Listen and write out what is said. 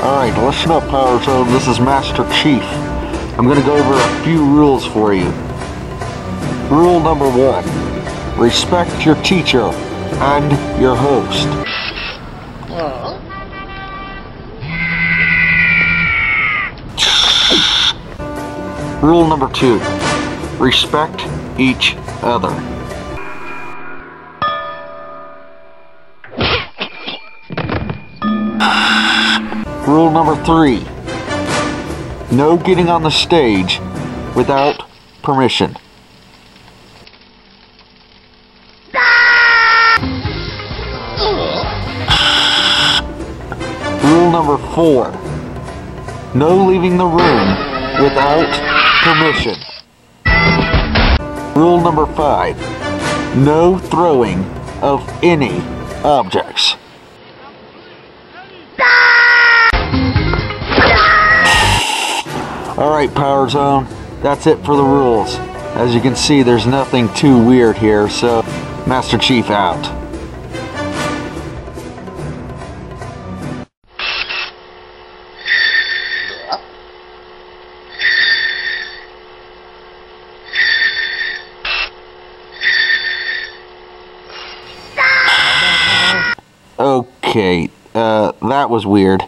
Alright, listen up, Power Zone. This is Master Chief. I'm going to go over a few rules for you. Rule number one respect your teacher and your host. Rule number two respect each other. Rule number three no getting on the stage without permission. Rule number four no leaving the room without permission. Rule number five no throwing of any objects. Alright, Power Zone, that's it for the rules. As you can see, there's nothing too weird here, so Master Chief out. Okay, uh, that was weird.